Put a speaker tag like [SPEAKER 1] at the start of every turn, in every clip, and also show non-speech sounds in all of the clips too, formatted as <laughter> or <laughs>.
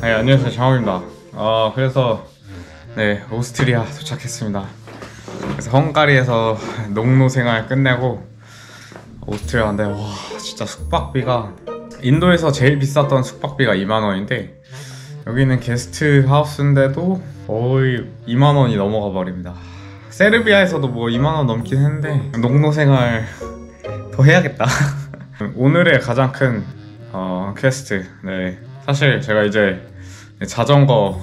[SPEAKER 1] 네 안녕하세요 장호입니다. 어 그래서 네 오스트리아 도착했습니다. 그래서 헝가리에서 농노 생활 끝내고 오스트리아 왔는데 와 진짜 숙박비가 인도에서 제일 비쌌던 숙박비가 2만 원인데 여기는 게스트 하우스인데도 거의 2만 원이 넘어가 버립니다. 세르비아에서도 뭐 2만 원 넘긴 했는데 농노 생활 더 해야겠다. <laughs> 오늘의 가장 큰 어, 퀘스트. 네. 사실 제가 이제 자전거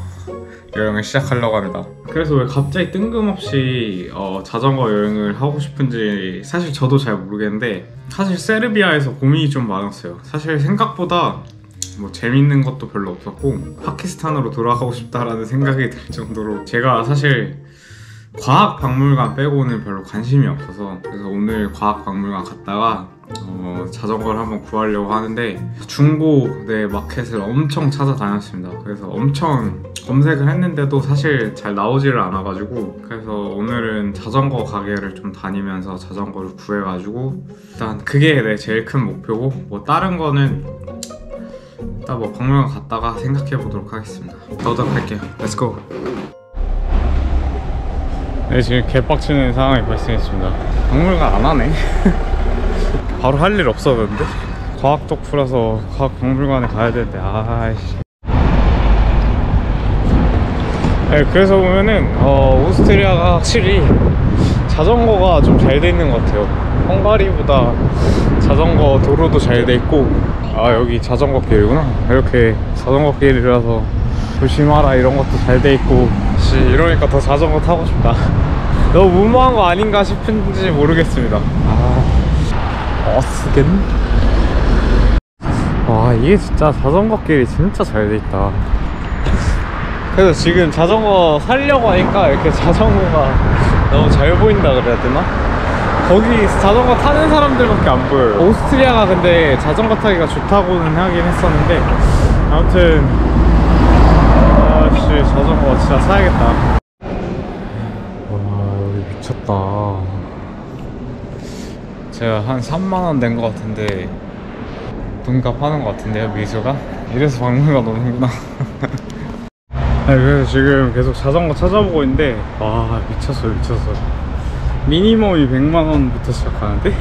[SPEAKER 1] 여행을 시작하려고 합니다. 그래서 왜 갑자기 뜬금없이 어, 자전거 여행을 하고 싶은지 사실 저도 잘 모르겠는데 사실 세르비아에서 고민이 좀 많았어요. 사실 생각보다 뭐 재밌는 것도 별로 없었고 파키스탄으로 돌아가고 싶다라는 생각이 들 정도로 제가 사실 과학 박물관 빼고는 별로 관심이 없어서 그래서 오늘 과학 박물관 갔다가 어, 자전거를 한번 구하려고 하는데 중고 네 마켓을 엄청 찾아다녔습니다. 그래서 엄청 검색을 했는데도 사실 잘 나오지를 않아가지고 그래서 오늘은 자전거 가게를 좀 다니면서 자전거를 구해가지고 일단 그게 내 제일 큰 목표고 뭐 다른 거는 일단 뭐 박물관 갔다가 생각해 보도록 하겠습니다. 더덕 할게요. let's go. 네 지금 개빡치는 상황이 발생했습니다. 박물관 안 하네. <laughs> 바로 할 일 없었는데? 과학 쪽 풀어서 과학 박물관에 가야 되는데 아이씨. 네, 그래서 보면은 어, 오스트리아가 확실히 자전거가 좀 잘 돼 있는 것 같아요. 헝가리보다 자전거 도로도 잘 돼 있고 아 여기 자전거 길이구나. 이렇게 자전거 길이라서 조심하라 이런 것도 잘 돼 있고. 씨, 이러니까 더 자전거 타고 싶다. <laughs> 너무 무모한 거 아닌가 싶은지 모르겠습니다. 아. 어스겐? 와 이게 진짜 자전거 길이 진짜 잘 돼 있다 그래서 지금 자전거 살려고 하니까 이렇게 자전거가 너무 잘 보인다 그래야 되나? 거기 자전거 타는 사람들밖에 안 보여요 오스트리아가 근데 자전거 타기가 좋다고는 하긴 했었는데 아무튼 아씨 자전거 진짜 사야겠다 와 여기 미쳤다 제가 한 3만원 낸 것 같은데 돈값 하는 것 같은데요 미수가? 이래서 박물관 오는구나. <laughs> 네, 그래서 지금 계속 자전거 찾아보고 있는데 와 미쳤어요 미쳤어 미니멈이 100만원부터 시작하는데? <laughs>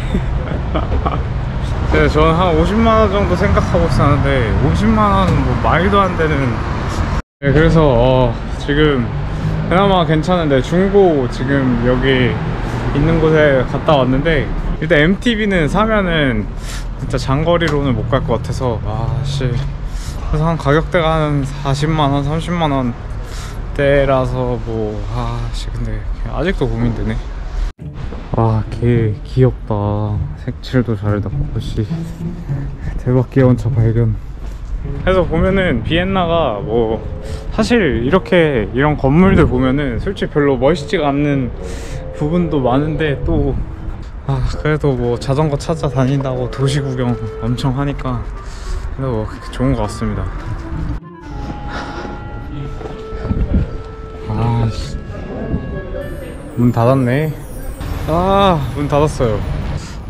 [SPEAKER 1] 네, 저는 한 50만원 정도 생각하고 있었는데 50만원은 뭐 말도 안 되는. 네, 그래서 어, 지금 그나마 괜찮은데 중고 지금 여기 있는 곳에 갔다 왔는데 일단 MTB는 사면은 진짜 장거리로는 못 갈 것 같아서 아씨. 그래서 한 가격대가 한 40만원 30만원 대라서 뭐 아씨. 근데 아직도 고민되네. 아개 귀엽다. 색칠도 잘 닿고 씨. 대박 귀여운 차 발견. 그래서 보면은 비엔나가 뭐 사실 이렇게 이런 건물들 보면은 솔직히 별로 멋있지가 않는 부분도 많은데 또 아, 그래도 뭐 자전거 찾아 다닌다고 도시 구경 엄청 하니까 그래도 뭐 좋은 것 같습니다. 아, 씨. 문 닫았네. 아, 문 닫았어요.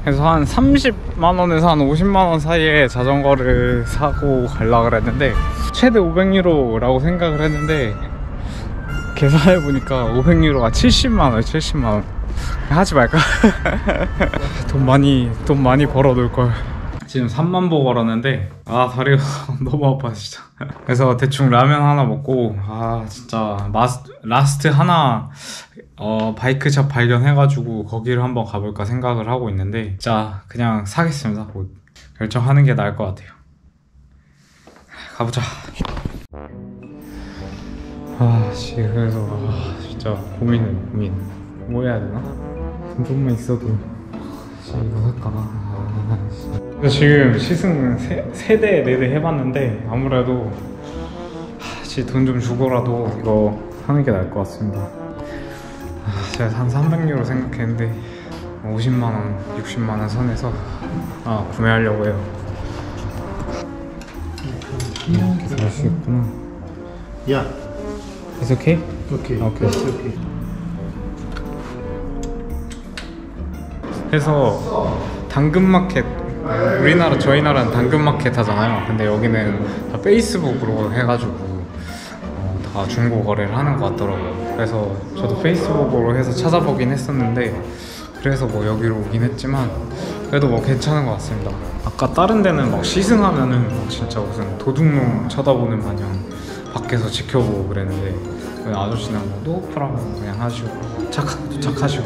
[SPEAKER 1] 그래서 한 30만원에서 한 50만원 사이에 자전거를 사고 가려고 그랬는데, 최대 500유로라고 생각을 했는데, 계산해보니까 500유로가 70만원, 70만원. 하지 말까? <laughs> 돈 많이 돈 많이 벌어 놓을 걸. 지금 3만 보 걸었는데 아 다리가 <laughs> 너무 아파 진짜. 그래서 대충 라면 하나 먹고 아 진짜 마스, last 하나 어 bike shop 발견해가지고 거기를 한번 가볼까 생각을 하고 있는데 진짜 그냥 사겠습니다. 뭐 결정하는 게 나을 것 같아요. 가보자. 아 씨 그래서 아, 진짜 고민은 고민. 뭐 해야 되나? 돈 좀만 있어도 씨, 이거 할까? 아, 씨. 지금 시승 세, 세 대 네 대 해봤는데 아무래도 돈 좀 주고라도 이거 하는 게 나을 것 같습니다 아, 제가 한 300유로 생각했는데 50만원, 60만원 선에서 아, 구매하려고 해요 이렇게 살수 있구나
[SPEAKER 2] Yeah.
[SPEAKER 1] It's okay?
[SPEAKER 2] Okay.
[SPEAKER 1] Okay.
[SPEAKER 2] Okay.
[SPEAKER 1] 해서 당근마켓 우리나라 저희 나라는 당근마켓 하잖아요 근데 여기는 다 페이스북으로 해가지고 아, 중고 거래를 하는 것 같더라고요. 그래서 저도 페이스북으로 해서 찾아보긴 했었는데 그래서 뭐 여기로 오긴 했지만 그래도 뭐 괜찮은 것 같습니다. 아까 다른 데는 막 시승하면은 막 진짜 무슨 도둑놈 쳐다보는 마냥 밖에서 지켜보고 그랬는데 그 아저씨는 뭐 노프라고 그냥 하시고 착 착하시고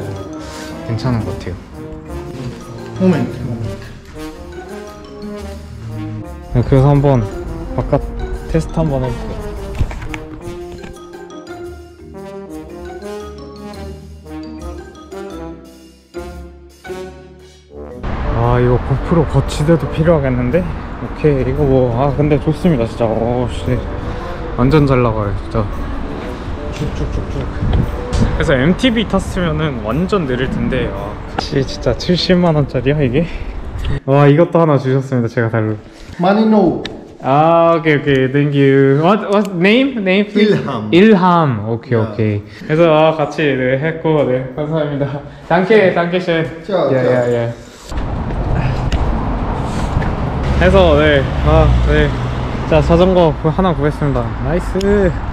[SPEAKER 1] 괜찮은 것 같아요.
[SPEAKER 2] Moment, moment.
[SPEAKER 1] 네, 그래서 한번 바깥 테스트 한번 해볼게요. 아 이거 고프로 거치대도 필요하겠는데? 오케이 이거 뭐 아 근데 좋습니다 진짜 어씨 완전 잘 나가요 진짜 쭉쭉쭉쭉 그래서 MTB 탔으면은 완전 느릴 텐데 아, 지 진짜 70만 원짜리야 이게? 와 이것도 하나 주셨습니다 제가 따로
[SPEAKER 2] Money no.
[SPEAKER 1] 아, 오케이 오케이, thank you. What what name? Name? please?
[SPEAKER 2] 일함.
[SPEAKER 1] 일함. 오케이
[SPEAKER 2] Yeah.
[SPEAKER 1] 오케이. 그래서 아, 같이 네, 했고, 네, 감사합니다. danke, danke schön.
[SPEAKER 2] ciao,
[SPEAKER 1] 예,
[SPEAKER 2] ciao.
[SPEAKER 1] 예, 예. 해서 네, 아, 네. 자 자전거 구- 하나 구했습니다. nice.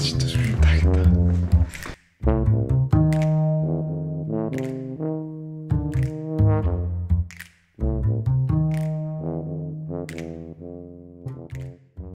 [SPEAKER 1] 진짜 죽겠다 하겠다.